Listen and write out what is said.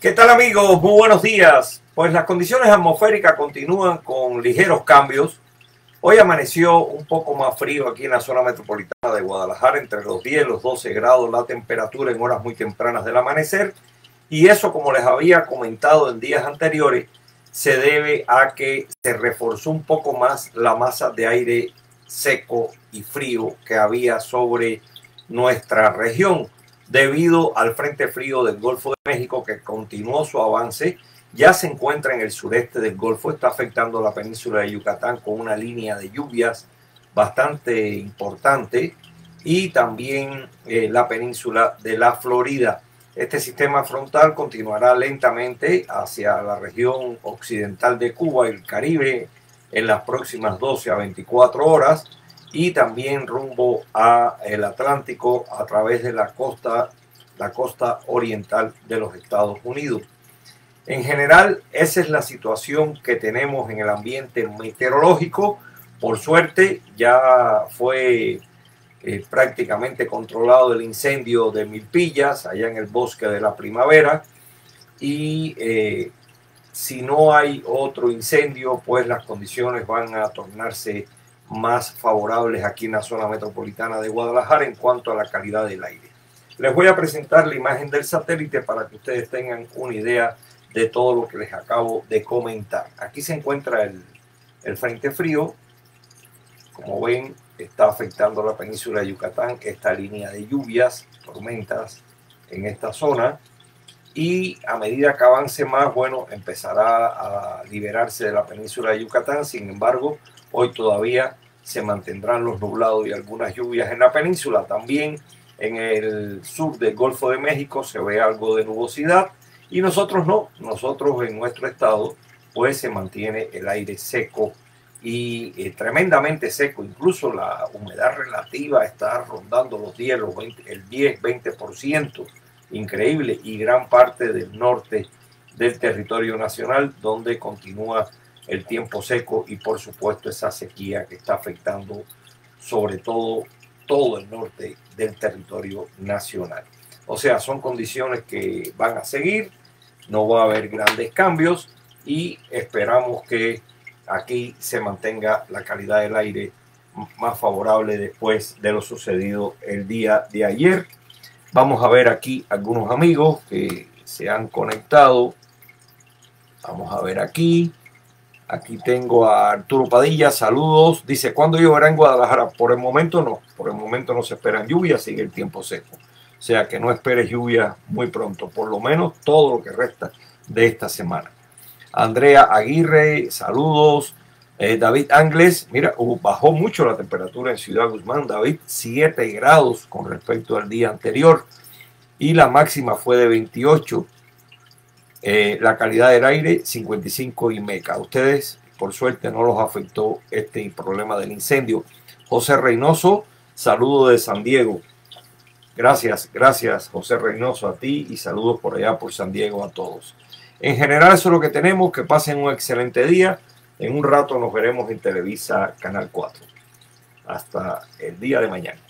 ¿Qué tal amigos? Muy buenos días. Pues las condiciones atmosféricas continúan con ligeros cambios. Hoy amaneció un poco más frío aquí en la zona metropolitana de Guadalajara, entre los 10 y los 12 grados la temperatura en horas muy tempranas del amanecer. Y eso, como les había comentado en días anteriores, se debe a que se reforzó un poco más la masa de aire seco y frío que había sobre nuestra región debido al frente frío del Golfo de México que continuó su avance. Ya se encuentra en el sureste del Golfo, está afectando la península de Yucatán con una línea de lluvias bastante importante y también eh, la península de la Florida. Este sistema frontal continuará lentamente hacia la región occidental de Cuba y el Caribe en las próximas 12 a 24 horas y también rumbo a el Atlántico a través de la costa, la costa oriental de los Estados Unidos. En general, esa es la situación que tenemos en el ambiente meteorológico. Por suerte, ya fue eh, prácticamente controlado el incendio de Milpillas, allá en el bosque de la primavera. Y eh, si no hay otro incendio, pues las condiciones van a tornarse más favorables aquí en la zona metropolitana de Guadalajara en cuanto a la calidad del aire. Les voy a presentar la imagen del satélite para que ustedes tengan una idea de todo lo que les acabo de comentar. Aquí se encuentra el, el frente frío. Como ven, está afectando la península de Yucatán esta línea de lluvias, tormentas en esta zona. Y a medida que avance más, bueno, empezará a liberarse de la península de Yucatán. Sin embargo, Hoy todavía se mantendrán los nublados y algunas lluvias en la península. También en el sur del Golfo de México se ve algo de nubosidad y nosotros no. Nosotros en nuestro estado pues se mantiene el aire seco y eh, tremendamente seco. Incluso la humedad relativa está rondando los 10, los 20, el 10, 20%. Increíble. Y gran parte del norte del territorio nacional donde continúa el tiempo seco y por supuesto esa sequía que está afectando sobre todo todo el norte del territorio nacional. O sea, son condiciones que van a seguir, no va a haber grandes cambios y esperamos que aquí se mantenga la calidad del aire más favorable después de lo sucedido el día de ayer. Vamos a ver aquí algunos amigos que se han conectado. Vamos a ver aquí. Aquí tengo a Arturo Padilla, saludos. Dice, ¿cuándo lloverá en Guadalajara? Por el momento no, por el momento no se esperan lluvias, sigue el tiempo seco. O sea que no esperes lluvia muy pronto, por lo menos todo lo que resta de esta semana. Andrea Aguirre, saludos. Eh, David Angles, mira, bajó mucho la temperatura en Ciudad Guzmán, David, 7 grados con respecto al día anterior y la máxima fue de 28. Eh, la calidad del aire 55 y meca. Ustedes, por suerte, no los afectó este problema del incendio. José Reynoso, saludo de San Diego. Gracias, gracias José Reynoso a ti y saludos por allá por San Diego a todos. En general eso es lo que tenemos, que pasen un excelente día. En un rato nos veremos en Televisa Canal 4. Hasta el día de mañana.